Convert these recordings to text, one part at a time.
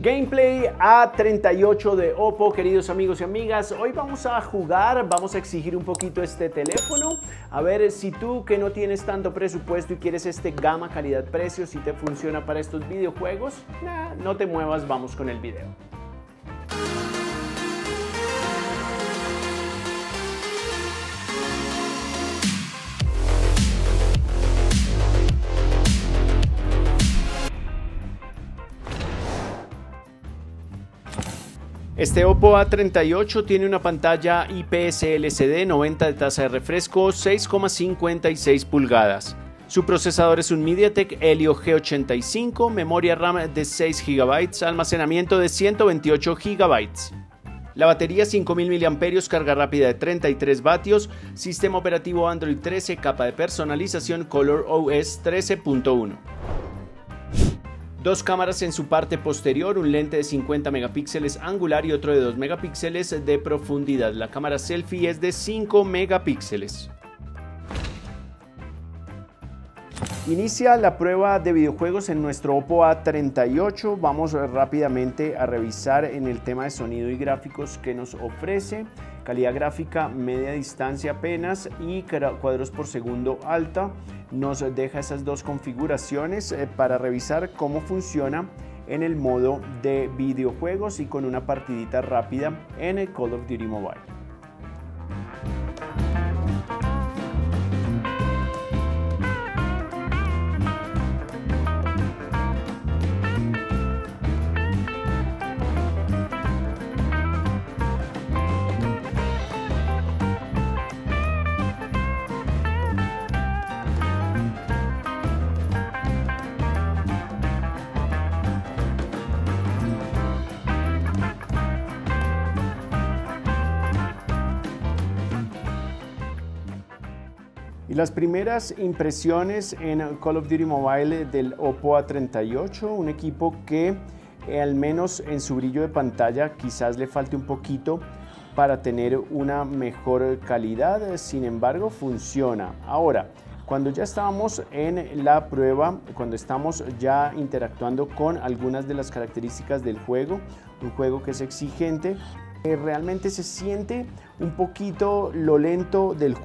Gameplay A38 de Oppo, queridos amigos y amigas. Hoy vamos a jugar, vamos a exigir un poquito este teléfono. A ver si tú que no tienes tanto presupuesto y quieres este gama calidad-precio, si te funciona para estos videojuegos, no te muevas, vamos con el video. Este Oppo A38 tiene una pantalla IPS LCD 90 de tasa de refresco 6,56 pulgadas. Su procesador es un MediaTek Helio G85, memoria RAM de 6 GB, almacenamiento de 128 GB. La batería 5000 mAh, carga rápida de 33 vatios, sistema operativo Android 13, capa de personalización Color OS 13.1. Dos cámaras en su parte posterior, un lente de 50 megapíxeles angular y otro de 2 megapíxeles de profundidad. La cámara selfie es de 5 megapíxeles. Inicia la prueba de videojuegos en nuestro Oppo A38. Vamos rápidamente a revisar en el tema de sonido y gráficos que nos ofrece calidad gráfica media distancia apenas y cuadros por segundo alta. Nos deja esas dos configuraciones eh, para revisar cómo funciona en el modo de videojuegos y con una partidita rápida en el Call of Duty Mobile. Y las primeras impresiones en Call of Duty Mobile del Oppo A38, un equipo que eh, al menos en su brillo de pantalla quizás le falte un poquito para tener una mejor calidad, sin embargo funciona. Ahora, cuando ya estábamos en la prueba, cuando estamos ya interactuando con algunas de las características del juego, un juego que es exigente, realmente se siente un poquito lo lento del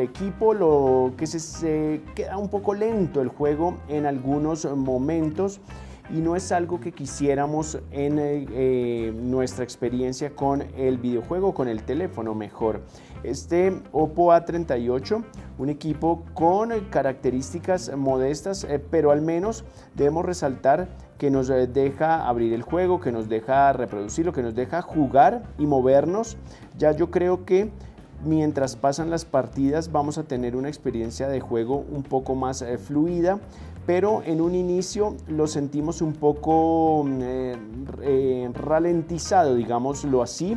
equipo, lo que se, queda un poco lento el juego en algunos momentos y no es algo que quisiéramos en eh, eh, nuestra experiencia con el videojuego, con el teléfono mejor. Este Oppo A38, un equipo con características modestas, pero al menos debemos resaltar que nos eh, deja abrir el juego, que nos deja reproducirlo, que nos deja jugar y movernos. Ya yo creo que mientras pasan las partidas vamos a tener una experiencia de juego un poco más eh, fluida, pero en un inicio lo sentimos un poco mm, eh, ralentizado, digámoslo así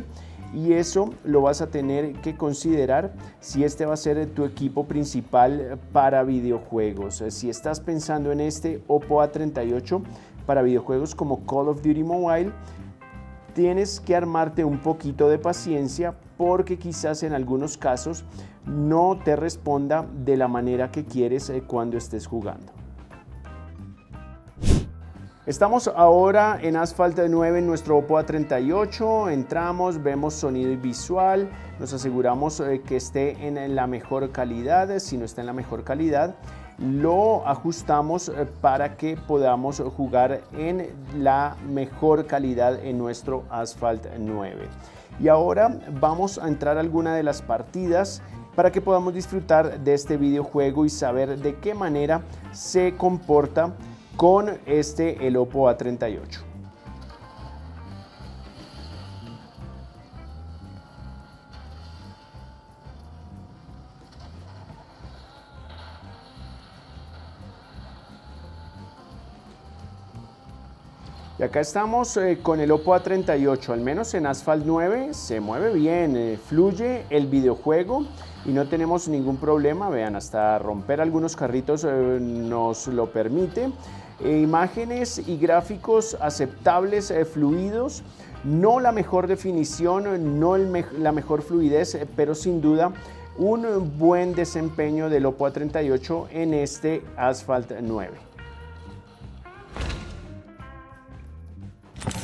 y eso lo vas a tener que considerar si este va a ser tu equipo principal para videojuegos. Si estás pensando en este Oppo A38 para videojuegos como Call of Duty Mobile, tienes que armarte un poquito de paciencia porque quizás en algunos casos no te responda de la manera que quieres eh, cuando estés jugando. Estamos ahora en Asphalt 9 en nuestro Oppo A38, entramos, vemos sonido y visual, nos aseguramos eh, que esté en la mejor calidad, si no está en la mejor calidad, lo ajustamos eh, para que podamos jugar en la mejor calidad en nuestro Asphalt 9. Y ahora vamos a entrar a alguna de las partidas para que podamos disfrutar de este videojuego y saber de qué manera se comporta con este el Oppo A38. Y acá estamos eh, con el Oppo A38, al menos en Asphalt 9 se mueve bien, eh, fluye el videojuego y no tenemos ningún problema, vean, hasta romper algunos carritos eh, nos lo permite. E imágenes y gráficos aceptables, fluidos, no la mejor definición, no la mejor fluidez, pero sin duda un buen desempeño del Oppo A38 en este Asphalt 9.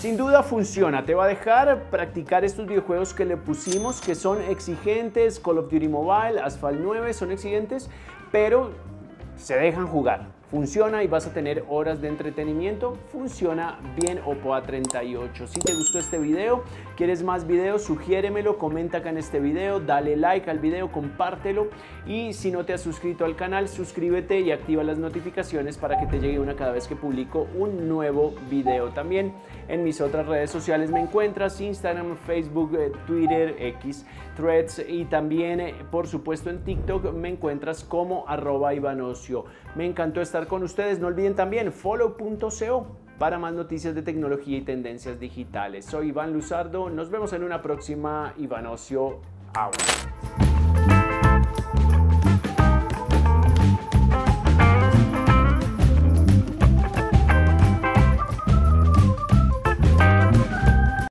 Sin duda funciona, te va a dejar practicar estos videojuegos que le pusimos, que son exigentes, Call of Duty Mobile, Asphalt 9 son exigentes, pero se dejan jugar funciona y vas a tener horas de entretenimiento. Funciona bien Oppo A38. Si te gustó este video, quieres más videos, sugiéremelo, comenta acá en este video, dale like al video, compártelo y si no te has suscrito al canal, suscríbete y activa las notificaciones para que te llegue una cada vez que publico un nuevo video. También en mis otras redes sociales me encuentras, Instagram, Facebook, eh, Twitter, X, Threads y también eh, por supuesto en TikTok me encuentras como arroba Ivanocio. Me encantó con ustedes. No olviden también follow.co para más noticias de tecnología y tendencias digitales. Soy Iván Luzardo. Nos vemos en una próxima Ivanocio Hour.